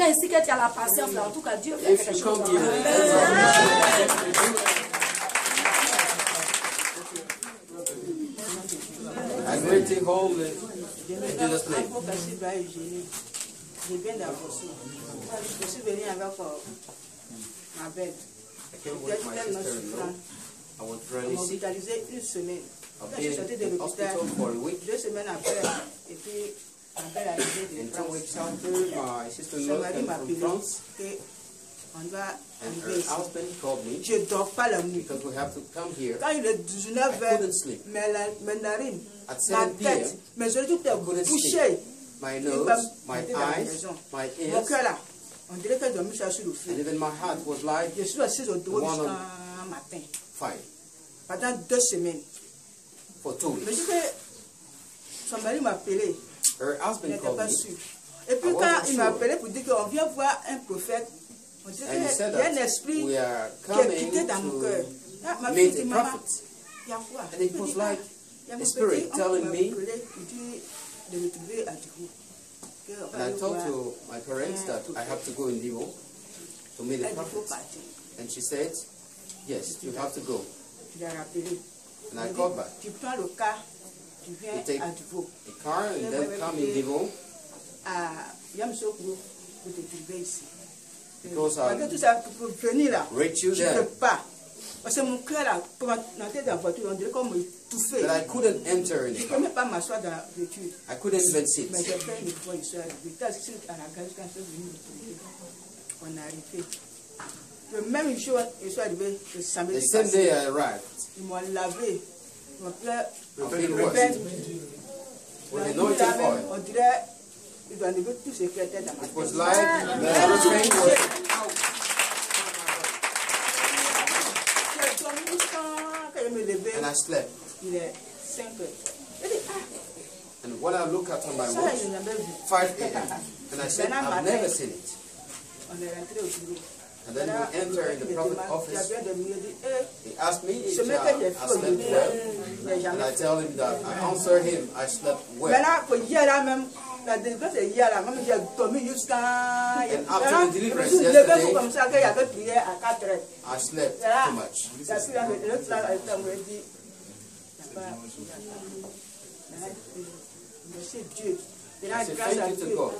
viens ici, que tu as la patience, là, en tout cas, Dieu fait quelque chose. Je viens d'avocé. Je suis venu avec euh, ma souffrant. Hospitalisé une semaine. Je suis been sortie de l'hôpital, deux semaines après, et puis And Son mari m'a appelé qu'on doit And arriver ici. me Je ne dors pas la nuit. because we have to come here. Quand il est 19 I heures, couldn't sleep. mes, la- mes narines, ma 7 tête, mes oreilles, tout est bouché. my nose, my eyes, my Mon ears, cœur là, on dirait que mis ça sur le and feu. even my heart was like Je suis assise au dos jusqu'à on- matin, pendant deux semaines. for two Mais weeks. je que son mari m'a appelé, Her husband called pas me sûr. Et puis I quand il m'a appelé pour dire qu'on vient voir un prophète, on dirait qu'il y a un esprit we are qui est quitté dans mon cœur. to Ah, ma fille dit, maman, prophet. il y a quoi And it was like ah, il y a spirit telling me- de me trouver à Djibouti. Que on va And I told to my parents that I have to go in Divo to meet the prophet. And she said, yes, you have to go. Je l'ai rappelé. And I called back. Tu viens You take- à Djibouti. A car and then come in Divo à Yamsokro pour te trouver ici. Because Parce I que tout ça, pour venir là, je ne peux pas. Parce que mon cœur là, pour entrer dans la voiture, on dirait comme étouffé. But I couldn't enter in Je the ne peux même pas m'asseoir dans la voiture. I couldn't even sit. Mais j'ai fait une fois, je suis arrivé. À la gare quand je suis venu me trouver. On est arrivé. Le même jour, je suis arrivé, le The samedi same passé, day I arrived, ils m'ont lavé. Ils m'ont fait I've been le washed bain. with La nuit anointing là même, on dirait, ils doivent enlever tout ce qui était dans ma It was tête. like everything was out. J'ai dormi quand quand je me levais, And I slept. il est 5 heures. Je dis, ah, And when I look at on my watch, je n'ai jamais vu. 5 a.m. And I said, I've never seen it. On est rentré au bureau. And then we enter in the public office. He asked me if I, I slept well. And I tell him that I answer him, I slept well. And after the deliverance yesterday, I slept too much. I said, thank you to God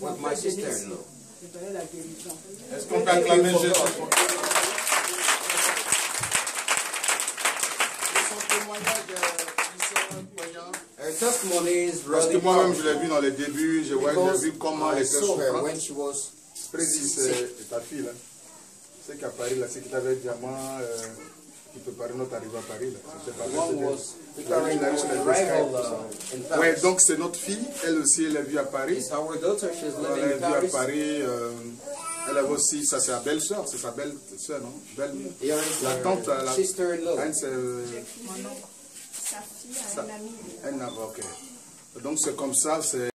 with my sister-in-law. La guérison. Est-ce qu'on peut acclamer Jésus? Parce que moi-même, je l'ai vu dans les débuts, je vois- j'ai vu comment elle était souffrante. Précis, c'est ta fille, là. C'est qu'à Paris, là, c'est qui t'avait diamant, euh, qui préparait notre arrivée à Paris, là. C'était pas preparing Ouais, our la uh, in donc c'est notre fille, elle aussi, elle a vu à Paris. It's our daughter, she's Elle a in vu à Paris. Euh, elle avait aussi, ça c'est sa belle-sœur, c'est sa belle-sœur, non? Belle, La tante, la- c'est, euh, Sa fille a un ami. elle n'a pas, ok. Donc c'est comme ça, c'est